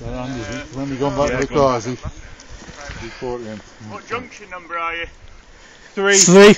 Well, Andy's, when we going back yeah, to the cars, he. What junction number are you? Three. Three.